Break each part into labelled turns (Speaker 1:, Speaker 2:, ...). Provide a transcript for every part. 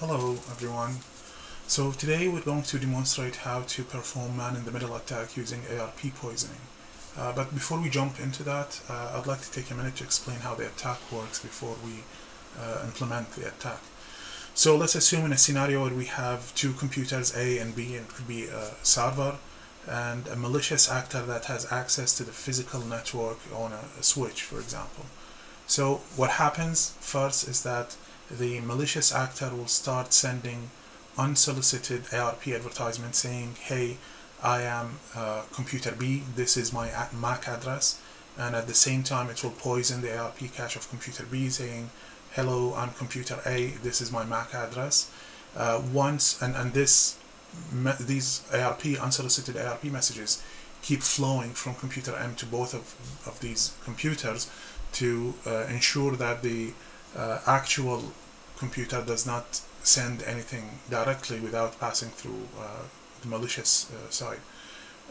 Speaker 1: Hello everyone. So today we're going to demonstrate how to perform man-in-the-middle attack using ARP poisoning. Uh, but before we jump into that, uh, I'd like to take a minute to explain how the attack works before we uh, implement the attack. So let's assume in a scenario where we have two computers A and B and it could be a server and a malicious actor that has access to the physical network on a, a switch for example. So what happens first is that the malicious actor will start sending unsolicited ARP advertisements saying, hey, I am uh, computer B, this is my MAC address, and at the same time it will poison the ARP cache of computer B saying, hello, I'm computer A, this is my MAC address. Uh, once, and, and this, these ARP, unsolicited ARP messages keep flowing from computer M to both of, of these computers to uh, ensure that the uh, actual computer does not send anything directly without passing through uh, the malicious uh, side.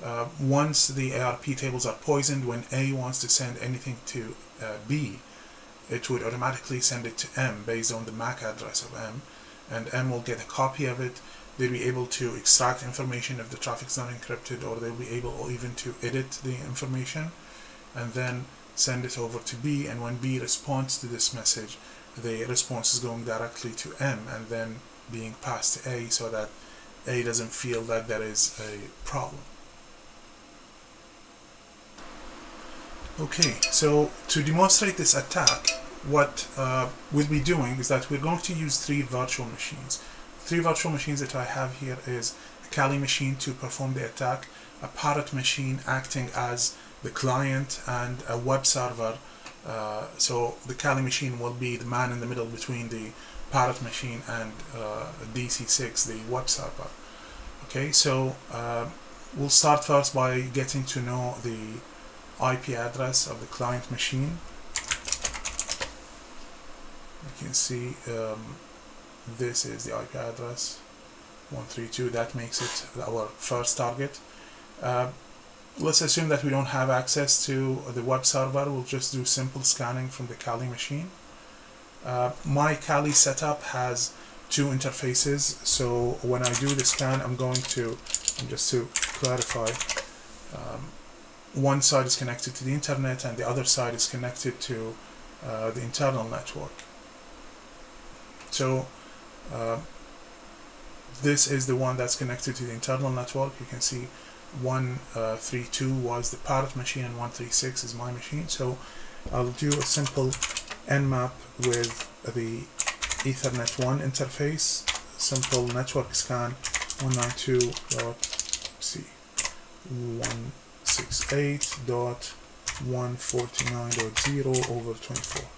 Speaker 1: Uh, once the ARP tables are poisoned, when A wants to send anything to uh, B, it would automatically send it to M based on the MAC address of M, and M will get a copy of it. They'll be able to extract information if the traffic is not encrypted, or they'll be able even to edit the information, and then send it over to B, and when B responds to this message, the response is going directly to M and then being passed to A so that A doesn't feel that there is a problem. Okay, so to demonstrate this attack, what uh, we'll be doing is that we're going to use three virtual machines. Three virtual machines that I have here is a Kali machine to perform the attack, a Parrot machine acting as the client, and a web server uh, so the Kali machine will be the man in the middle between the Parrot machine and uh, DC6, the web server. Okay, so uh, we'll start first by getting to know the IP address of the client machine. You can see um, this is the IP address 132 that makes it our first target uh, let's assume that we don't have access to the web server. We'll just do simple scanning from the Kali machine. Uh, my Kali setup has two interfaces. So when I do the scan, I'm going to, just to clarify, um, one side is connected to the internet and the other side is connected to uh, the internal network. So uh, this is the one that's connected to the internal network. You can see 132 uh, was the Parrot machine and 136 is my machine. So I'll do a simple nmap with the Ethernet 1 interface, simple network scan 192.168.149.0 over 24.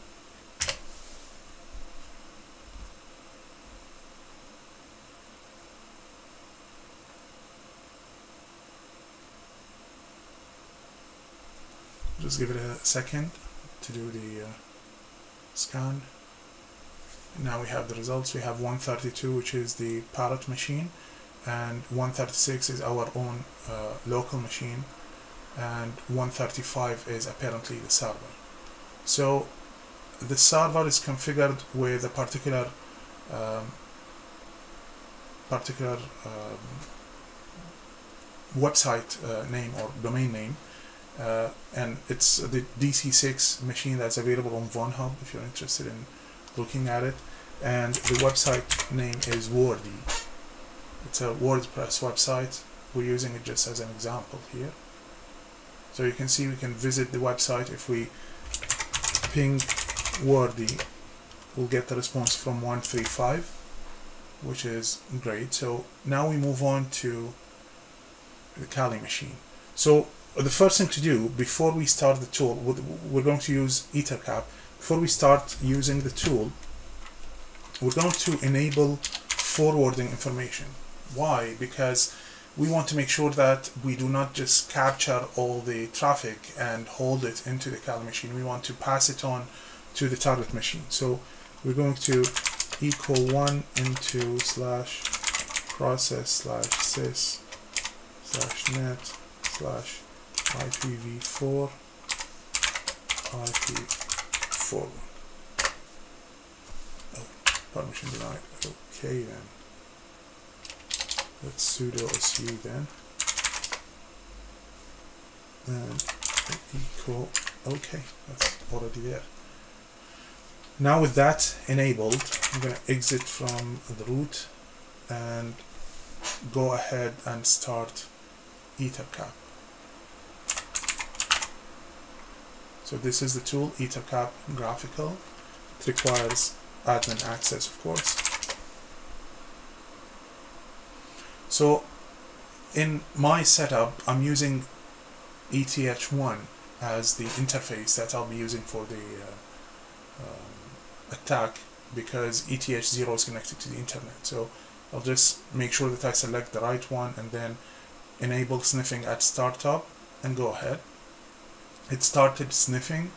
Speaker 1: Just give it a second to do the uh, scan. Now we have the results. We have 132, which is the Parrot machine, and 136 is our own uh, local machine, and 135 is apparently the server. So the server is configured with a particular um, particular um, website uh, name or domain name uh, and it's the DC6 machine that's available on VonHub if you're interested in looking at it. And the website name is Wordy. It's a WordPress website. We're using it just as an example here. So you can see we can visit the website. If we ping Wordy we'll get the response from 135 which is great. So now we move on to the Kali machine. So the first thing to do before we start the tool, we're going to use EtherCAP. Before we start using the tool, we're going to enable forwarding information. Why? Because we want to make sure that we do not just capture all the traffic and hold it into the Kali machine. We want to pass it on to the target machine. So we're going to equal one into slash process slash sys slash net slash IPv4 IP4 oh. permission denied okay then. Let's sudo su then. And equal okay that's already there. Now with that enabled I'm going to exit from the root and go ahead and start EtherCAP so this is the tool EtherCAP graphical it requires admin access of course so in my setup I'm using ETH1 as the interface that I'll be using for the uh, um, attack because ETH0 is connected to the internet. So I'll just make sure that I select the right one and then enable sniffing at startup and go ahead. It started sniffing.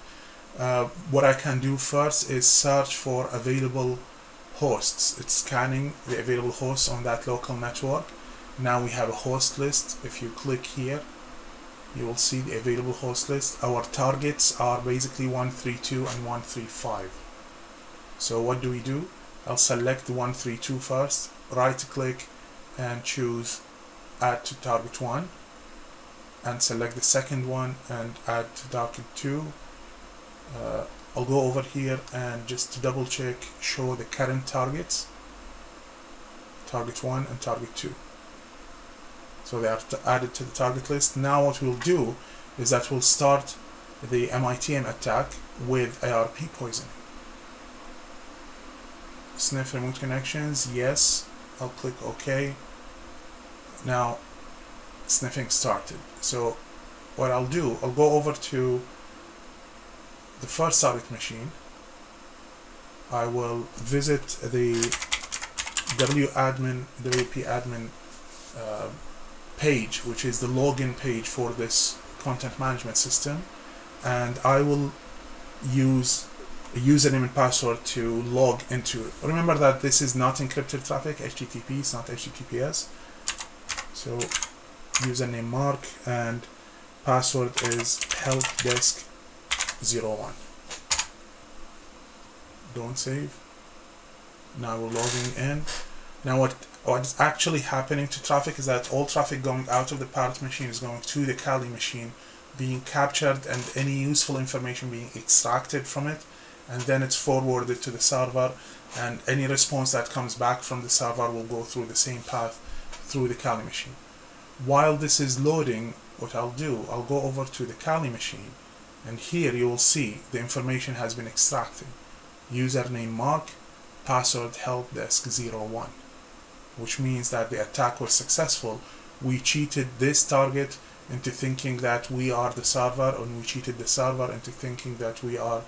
Speaker 1: Uh, what I can do first is search for available hosts. It's scanning the available hosts on that local network. Now we have a host list. If you click here, you will see the available host list. Our targets are basically 132 and 135. So what do we do? I'll select the 132 first, right click and choose add to target 1 and select the second one and add to target 2. Uh, I'll go over here and just to double check show the current targets target 1 and target 2 so they are added to the target list. Now what we'll do is that we'll start the MITM attack with ARP poisoning. Sniff remote connections, yes. I'll click OK. Now sniffing started. So what I'll do, I'll go over to the first target machine. I will visit the wAdmin, WP admin uh, page, which is the login page for this content management system, and I will use a username and password to log into it. Remember that this is not encrypted traffic, HTTP, it's not HTTPS. So username Mark and password is helpdesk01. Don't save. Now we're logging in. Now what what's actually happening to traffic is that all traffic going out of the parrot machine is going to the Kali machine, being captured and any useful information being extracted from it, and then it's forwarded to the server, and any response that comes back from the server will go through the same path through the Kali machine. While this is loading, what I'll do, I'll go over to the Kali machine, and here you will see the information has been extracted. Username Mark, password helpdesk01 which means that the attack was successful. We cheated this target into thinking that we are the server, and we cheated the server into thinking that we are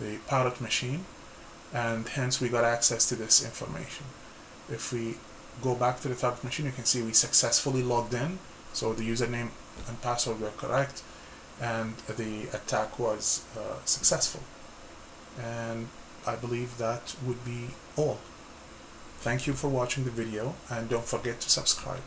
Speaker 1: the parrot machine, and hence we got access to this information. If we go back to the target machine, you can see we successfully logged in, so the username and password were correct, and the attack was uh, successful. And I believe that would be all. Thank you for watching the video and don't forget to subscribe.